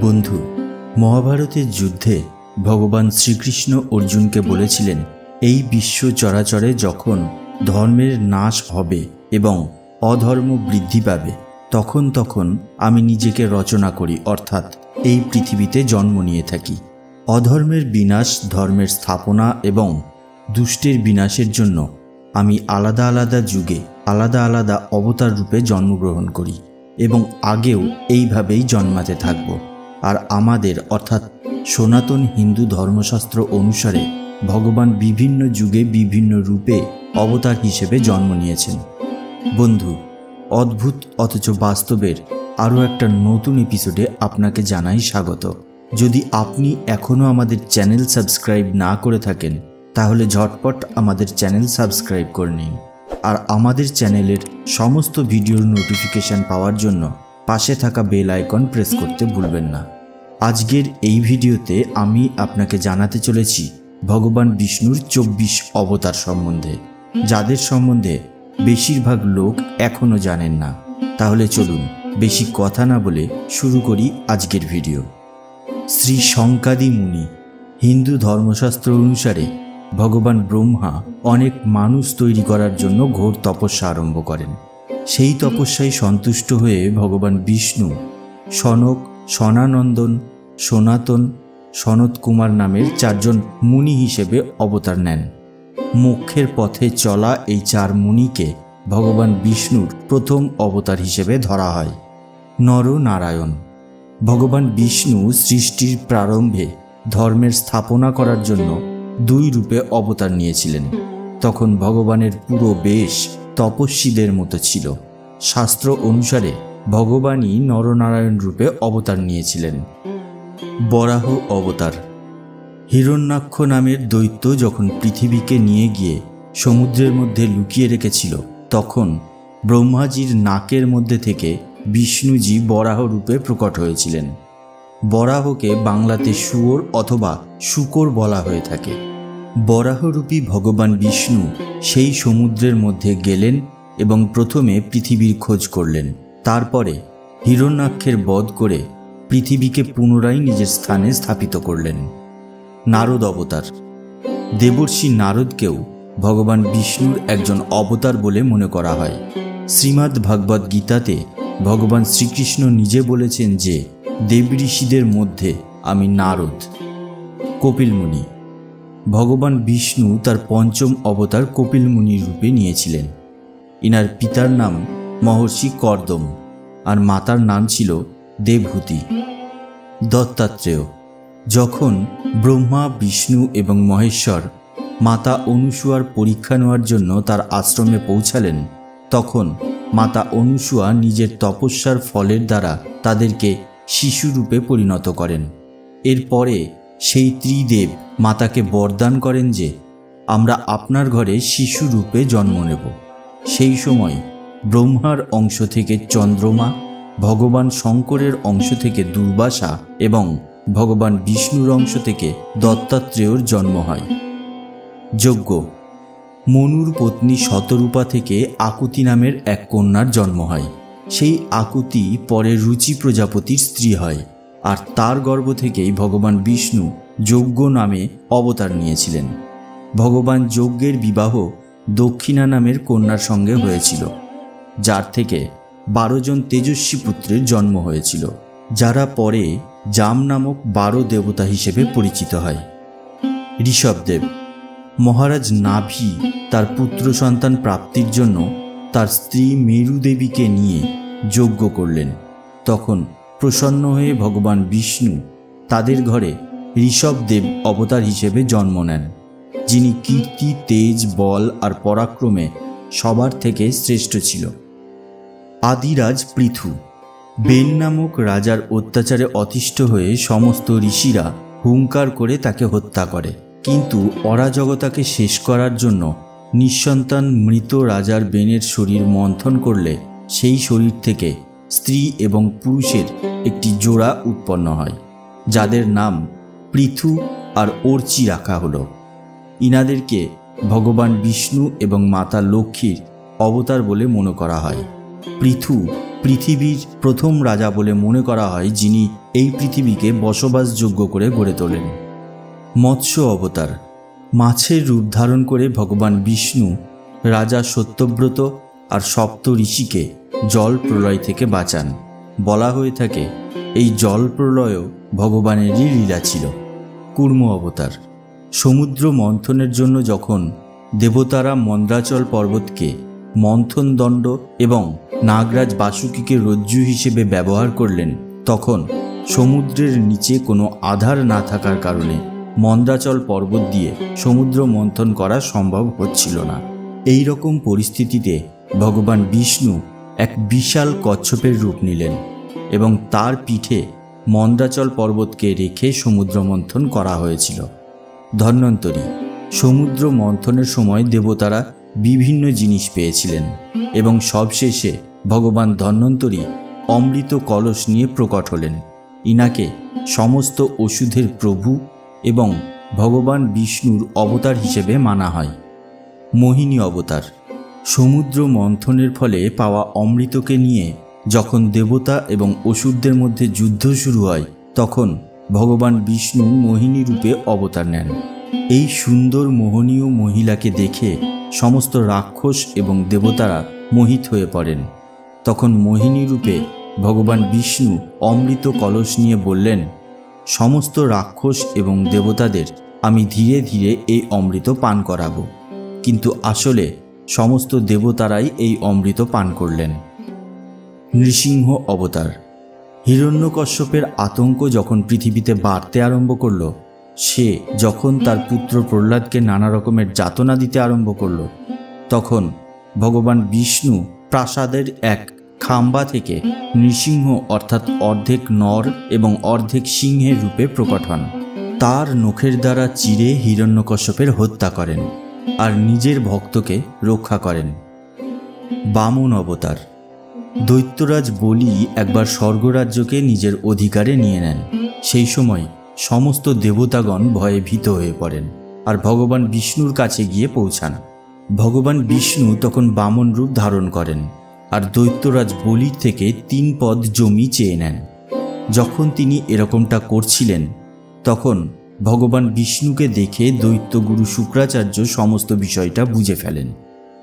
বন্ধু, মহাভারতের যুদ্ধে ভগবান শ্রীকৃষ্ণ অর্জুনকে বলেছিলেন, এই বিশ্ব চরাচরে যখন ধর্মের নাশ হবে এবং অধর্ম বৃদ্ধি পাবে, তখন তখন আমি নিজেকে রচনা করি, অর্থাৎ এই পৃথিবীতে জন্ম নিয়ে থাকি। অধর্মের বিনাশ ধর্মের স্থাপনা এবং দুষ্টের বিনাশের জন্য আমি আলাদা আলাদা যুগে আলাদা আলাদা অবতার রূপে জন্মগ্রহণ করি এবং আগেও এইভাবেই জন্মাতে থাকব। আর আমাদের, অর্থাৎ সনাতন হিন্দু ধর্মশাস্ত্র অনুসারে ভগবান বিভিন্ন যুগে বিভিন্ন রূপে অবতার হিসেবে জন্ম নিয়েছেন। বন্ধু, অদ্ভুত অথচ বাস্তবের আরও একটা নতুন এপিসোডে আপনাকে জানাই স্বাগত। যদি আপনি এখনও আমাদের চ্যানেল সাবস্ক্রাইব না করে থাকেন, তাহলে ঝটপট আমাদের চ্যানেল সাবস্ক্রাইব করে নিন। আর আমাদের চ্যানেলের সমস্ত ভিডিওর নোটিফিকেশন পাওয়ার জন্য পাশে থাকা বেল আইকন প্রেস করতে ভুলবেন না। আজকের এই ভিডিওতে আমি আপনাকে জানাতে চলেছি ভগবান বিষ্ণুর চব্বিশ অবতার সম্বন্ধে। যাদের সম্বন্ধে বেশিরভাগ লোক এখনও জানেন না। তাহলে চলুন বেশি কথা না বলে শুরু করি আজকের ভিডিও। শ্রী শঙ্কাদি মুনি, হিন্দু ধর্মশাস্ত্র অনুসারে ভগবান ব্রহ্মা অনেক মানুষ তৈরি করার জন্য ঘোর তপস্যা আরম্ভ করেন। সেই তপস্যায় সন্তুষ্ট হয়ে ভগবান বিষ্ণু, সনক, সনানন্দন, সনাতন সনত কুমার নামের চারজন মুনি হিসেবে অবতার নেন। মোক্ষের পথে চলা এই চার মুনিকে ভগবান বিষ্ণুর প্রথম অবতার হিসেবে ধরা হয়। নর নারায়ণ ভগবান বিষ্ণু সৃষ্টির প্রারম্ভে ধর্মের স্থাপনা করার জন্য দুই রূপে অবতার নিয়েছিলেন। তখন ভগবানের পুরো বেশ তপস্বীদের মতো ছিল। শাস্ত্র অনুসারে ভগবানই নরনারায়ণ রূপে অবতার নিয়েছিলেন। বরাহ অবতার। হিরণ্যাক্ষ নামের দৈত্য যখন পৃথিবীকে নিয়ে গিয়ে সমুদ্রের মধ্যে লুকিয়ে রেখেছিল, তখন ব্রহ্মাজির নাকের মধ্যে থেকে বিষ্ণুজি বরাহ রূপে প্রকট হয়েছিলেন। বরাহকে বাংলাতে শুয়োর অথবা শুকর বলা হয়ে থাকে। বরাহরূপী ভগবান বিষ্ণু সেই সমুদ্রের মধ্যে গেলেন এবং প্রথমে পৃথিবীর খোঁজ করলেন। তারপরে হিরণ্যাক্ষের বধ করে পৃথিবীকে পুনরায় নিজের স্থানে স্থাপিত করলেন। নারদ অবতার। দেবর্ষি নারদকেও ভগবান বিষ্ণুর একজন অবতার বলে মনে করা হয়। শ্রীমদ্ ভাগবত গীতাতে ভগবান শ্রীকৃষ্ণ নিজে বলেছেন যে দেব ঋষিদের মধ্যে আমি নারদ। কপিল মুনি ভগবান বিষ্ণু তার পঞ্চম অবতার কপিল মুনির রূপে নিয়েছিলেন। ইনার পিতার নাম মহর্ষি কর্দম আর মাতার নাম ছিল দেবহূতি। দত্তাত্রেয়। যখন ব্রহ্মা, বিষ্ণু এবং মহেশ্বর মাতা অনুসুয়ার পরীক্ষা নেওয়ার জন্য তার আশ্রমে পৌঁছালেন, তখন মাতা অনুসুয়া নিজের তপস্যার ফলের দ্বারা তাদেরকে শিশুরূপে পরিণত করেন। এরপরে সেই ত্রিদেব মাতাকে বরদান করেন যে, আমরা আপনার ঘরে শিশুরূপে জন্ম নেব। সেই সময় ব্রহ্মার অংশ থেকে চন্দ্রমা, ভগবান শঙ্করের অংশ থেকে দুর্বাসা এবং ভগবান বিষ্ণুর অংশ থেকে দত্তাত্রেয়র জন্ম হয়। যজ্ঞ, মনুর পত্নী শতরূপা থেকে আকুতি নামের এক কন্যার জন্ম হয়। সেই আকুতি পরে রুচি প্রজাপতির স্ত্রী হয়। আর তার গর্ভ থেকেই ভগবান বিষ্ণু যজ্ঞ নামে অবতার নিয়েছিলেন। ভগবান যজ্ঞের বিবাহ দক্ষিণা নামের কন্যার সঙ্গে হয়েছিল, যার থেকে বারো জন তেজস্বী পুত্রের জন্ম হয়েছিল, যারা পরে জাম নামক বারো দেবতা হিসেবে পরিচিত হয়। ঋষভদেব, মহারাজ নাভি তার পুত্র সন্তান প্রাপ্তির জন্য তার স্ত্রী মেরু দেবীকে নিয়ে যজ্ঞ করলেন। তখন প্রসন্ন হয়ে ভগবান বিষ্ণু তাদের ঘরে ঋষভদেব অবতার হিসেবে জন্ম নেন, যিনি কীর্তি, তেজ, বল আর পরাক্রমে সবার থেকে শ্রেষ্ঠ ছিল। আদিরাজ পৃথু, বেন নামক রাজার অত্যাচারে অতিষ্ঠ হয়ে সমস্ত ঋষিরা হুঙ্কার করে তাকে হত্যা করে। কিন্তু অরাজকতাকে শেষ করার জন্য নিঃসন্তান মৃত রাজার বেনের শরীর মন্থন করলে সেই শরীর থেকে স্ত্রী এবং পুরুষের একটি জোড়া উৎপন্ন হয়, যাদের নাম পৃথু আর অর্চি রাখা হলো। ইনাদেরকে ভগবান বিষ্ণু এবং মাতা লক্ষ্মীর অবতার বলে মনে করা হয়। পৃথু পৃথিবীর প্রথম রাজা বলে মনে করা হয়, যিনি এই পৃথিবীকে বসবাসযোগ্য করে গড়ে তোলেন। মৎস্য অবতার, মাছের রূপ ধারণ করে ভগবান বিষ্ণু রাজা সত্যব্রত আর সপ্ত ঋষিকে জল প্রলয় থেকে বাঁচান। বলা হয়ে থাকে, এই জল প্রলয়ও ভগবানেরই লীলা ছিল, কুর্ম অবতার। সমুদ্র মন্থনের জন্য যখন দেবতারা মন্দ্রাচল পর্বতকে মন্থন দণ্ড এবং নাগরাজ বাসুকীকে রজ্জু হিসেবে ব্যবহার করলেন, তখন সমুদ্রের নিচে কোনো আধার না থাকার কারণে মন্দ্রাচল পর্বত দিয়ে সমুদ্র মন্থন করা সম্ভব হচ্ছিল না। এই রকম পরিস্থিতিতে ভগবান বিষ্ণু এক বিশাল কচ্ছপের রূপ নিলেন এবং তার পিঠে মন্দাচল পর্বতকে রেখে সমুদ্র মন্থন করা হয়েছিল। ধন্বন্তরী, সমুদ্র মন্থনের সময় দেবতারা বিভিন্ন জিনিস পেয়েছিলেন এবং সবশেষে ভগবান ধন্বন্তরী অমৃত কলস নিয়ে প্রকট হলেন। ইনাকে সমস্ত ওষুধের প্রভু এবং ভগবান বিষ্ণুর অবতার হিসেবে মানা হয়। মোহিনী অবতার সমুদ্র মন্থনের ফলে পাওয়া অমৃতকে নিয়ে যখন দেবতা এবং অসুরদের মধ্যে যুদ্ধ শুরু হয়, তখন ভগবান বিষ্ণু মোহিনী রূপে অবতার নেন। এই সুন্দর মোহনীয় মহিলাকে দেখে সমস্ত রাক্ষস এবং দেবতারা মোহিত হয়ে পড়েন। তখন মোহিনী রূপে ভগবান বিষ্ণু অমৃত কলস নিয়ে বললেন, সমস্ত রাক্ষস এবং দেবতাদের আমি ধীরে ধীরে এই অমৃত পান করাবো। কিন্তু আসলে সমস্ত দেবতারাই এই অমৃত পান করলেন। নৃসিংহ অবতার। হিরণ্যকশ্যপের আতঙ্ক যখন পৃথিবীতে বাড়তে আরম্ভ করল, সে যখন তার পুত্র প্রহ্লাদকে নানা রকমের যাতনা দিতে আরম্ভ করল, তখন ভগবান বিষ্ণু প্রাসাদের এক খাম্বা থেকে নৃসিংহ অর্থাৎ অর্ধেক নর এবং অর্ধেক সিংহের রূপে প্রকট হন। তার নখের দ্বারা চিরে হিরণ্যকশ্যপের হত্যা করেন। আর নিজের ভক্তকে রক্ষা করেন। বামন অবতার। দৈত্যরাজ বলি একবার স্বর্গরাজ্যকে নিজের অধিকারে নিয়ে নেন। সেই সময় সমস্ত দেবতাগণ ভয়ে ভীত হয়ে পড়েন আর ভগবান বিষ্ণুর কাছে গিয়ে পৌঁছান। ভগবান বিষ্ণু তখন বামন রূপ ধারণ করেন আর দৈত্যরাজ বলির থেকে তিন পদ জমি চেয়ে নেন। যখন তিনি এরকমটা করছিলেন, তখন ভগবান বিষ্ণুকে দেখে দৈত্যগুরু শুক্রাচার্য সমস্ত বিষয়টা বুঝে ফেলেন।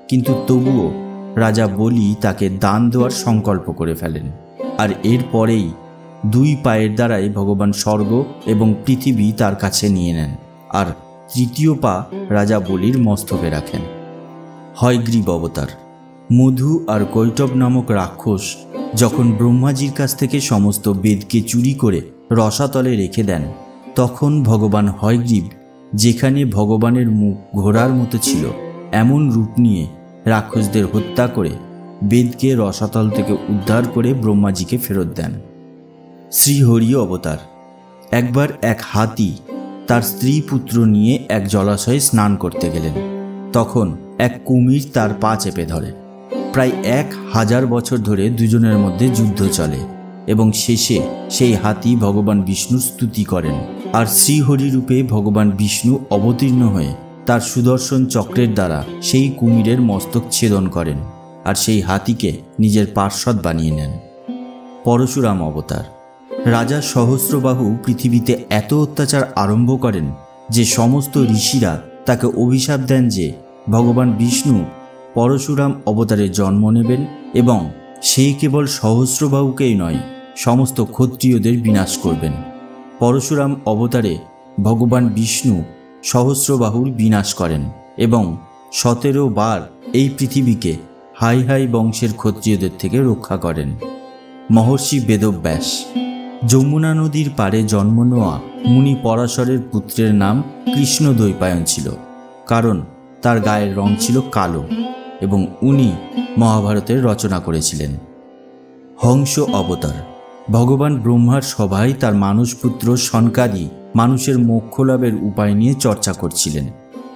কিন্তু তবুও রাজা বলি তাকে দান দেওয়ার সংকল্প করে ফেলেন। আর এরপরেই দুই পায়ের দ্বারাই ভগবান স্বর্গ এবং পৃথিবী তার কাছে নিয়ে নেন। আর তৃতীয় পা রাজা বলির মস্তকে রাখেন। হয়গ্রীব অবতার, মধু আর কৈটব নামক রাক্ষস যখন ব্রহ্মাজির কাছ থেকে সমস্ত বেদকে চুরি করে রসাতলে রেখে দেন তখন ভগবান হয়গ্রীব যেখানে ভগবানের মুখ ঘোড়ার মতো ছিল, এমন রূপ নিয়ে রাক্ষসদের হত্যা করে বেদকে রসাতল থেকে উদ্ধার করে ব্রহ্মাজিকে ফেরত দেন। শ্রীহরি অবতার। একবার এক হাতি তার স্ত্রী পুত্র নিয়ে এক জলাশয়ে স্নান করতে গেলেন। তখন এক কুমির তার পা চেপে ধরে। প্রায় এক হাজার বছর ধরে দুজনের মধ্যে যুদ্ধ চলে এবং শেষে সেই হাতি ভগবান বিষ্ণুর স্তুতি করেন। আর শ্রীহরি রূপে ভগবান বিষ্ণু অবতীর্ণ হয়ে তার সুদর্শন চক্রের দ্বারা সেই কুমিরের মস্তক ছেদন করেন আর সেই হাতিকে নিজের পার্শ্বদ বানিয়ে নেন। পরশুরাম অবতার। রাজা সহস্রবাহু পৃথিবীতে এত অত্যাচার আরম্ভ করেন যে সমস্ত ঋষিরা তাকে অভিশাপ দেন যে ভগবান বিষ্ণু পরশুরাম অবতারে জন্ম নেবেন এবং সেই কেবল সহস্রবাহুকেই নয়, সমস্ত ক্ষত্রিয়দের বিনাশ করবেন। পরশুরাম অবতারে ভগবান বিষ্ণু সহস্রবাহুর বিনাশ করেন এবং সতেরো বার এই পৃথিবীকে হাই হাই বংশের ক্ষত্রিয়দের থেকে রক্ষা করেন। মহর্ষি বেদব্যাস, যমুনা নদীর পাড়ে জন্ম নেওয়া মুনি পরাশরের পুত্রের নাম কৃষ্ণ দ্বৈপায়ন ছিল, কারণ তার গায়ের রং ছিল কালো এবং উনি মহাভারতের রচনা করেছিলেন। হংস অবতার ভগবান ব্রহ্মার সভায় তার মানসপুত্র সনকাদি মানুষের মোক্ষ লাভের উপায় নিয়ে চর্চা করছিলেন।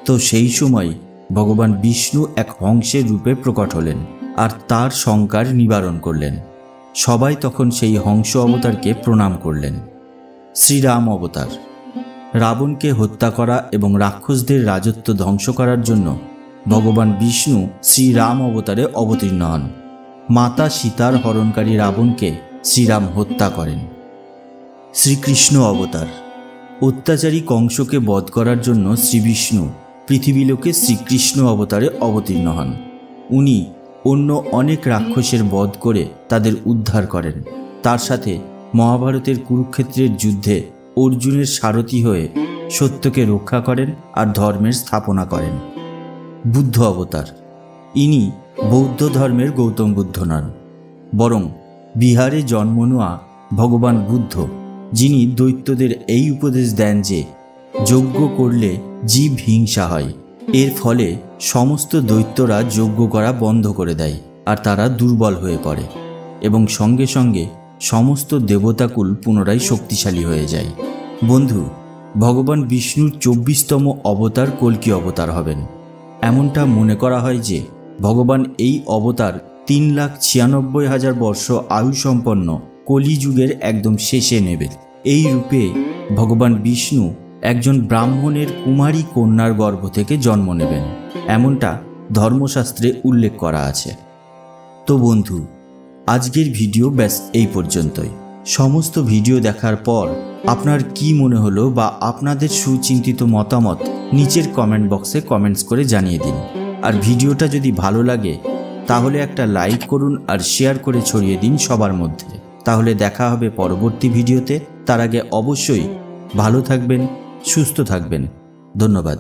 তো সেই সময় ভগবান বিষ্ণু এক হংসের রূপে প্রকট হলেন আর তার শঙ্কার নিবারণ করলেন। সবাই তখন সেই হংস অবতারকে প্রণাম করলেন। শ্রীরাম অবতার, রাবণকে হত্যা করা এবং রাক্ষসদের রাজত্ব ধ্বংস করার জন্য ভগবান বিষ্ণু শ্রীরাম অবতারে অবতীর্ণ হন। মাতা সীতার হরণকারী রাবণকে শ্রীরাম হত্যা করেন। শ্রীকৃষ্ণ অবতার। অত্যাচারী কংসকে বধ করার জন্য শ্রীবিষ্ণু পৃথিবীলোকে শ্রীকৃষ্ণ অবতারে অবতীর্ণ হন। উনি অন্য অনেক রাক্ষসের বধ করে তাদের উদ্ধার করেন। তার সাথে মহাভারতের কুরুক্ষেত্রের যুদ্ধে অর্জুনের সারথি হয়ে সত্যকে রক্ষা করেন আর ধর্মের স্থাপনা করেন। বুদ্ধ অবতার। ইনি বৌদ্ধ ধর্মের গৌতম বুদ্ধ নন, বরং বিহারে জন্ম নেওয়া ভগবান বুদ্ধ, যিনি দৈত্যদের এই উপদেশ দেন যে, যজ্ঞ করলে জীব হিংসা হয়। এর ফলে সমস্ত দৈত্যরা যজ্ঞ করা বন্ধ করে দেয় আর তারা দুর্বল হয়ে পড়ে এবং সঙ্গে সঙ্গে সমস্ত দেবতাকুল পুনরায় শক্তিশালী হয়ে যায়। বন্ধু, ভগবান বিষ্ণুর চব্বিশতম অবতার কল্কি অবতার হবেন? এমনটা মনে করা হয় যে, ভগবান এই অবতার তিন লাখ ছিয়ানব্বই হাজার বর্ষ আয়ু সম্পন্ন কলিযুগের একদম শেষে নেবে। এই রূপে ভগবান বিষ্ণু একজন ব্রাহ্মণের কুমারী কন্যার গর্ভ থেকে জন্ম নেবেন, এমনটা ধর্মশাস্ত্রে উল্লেখ করা আছে। তো বন্ধু, আজকের ভিডিও ব্যাস এই পর্যন্তই। সমস্ত ভিডিও দেখার পর আপনার কি মনে হলো বা আপনাদের সুচিন্তিত মতামত নিচের কমেন্ট বক্সে কমেন্টস করে জানিয়ে দিন। আর ভিডিওটা যদি ভালো লাগে তাহলে একটা লাইক করুন আর শেয়ার করে ছড়িয়ে দিন সবার মধ্যে। তাহলে দেখা হবে পরবর্তী ভিডিওতে। তার আগে অবশ্যই ভালো থাকবেন, সুস্থ থাকবেন। ধন্যবাদ।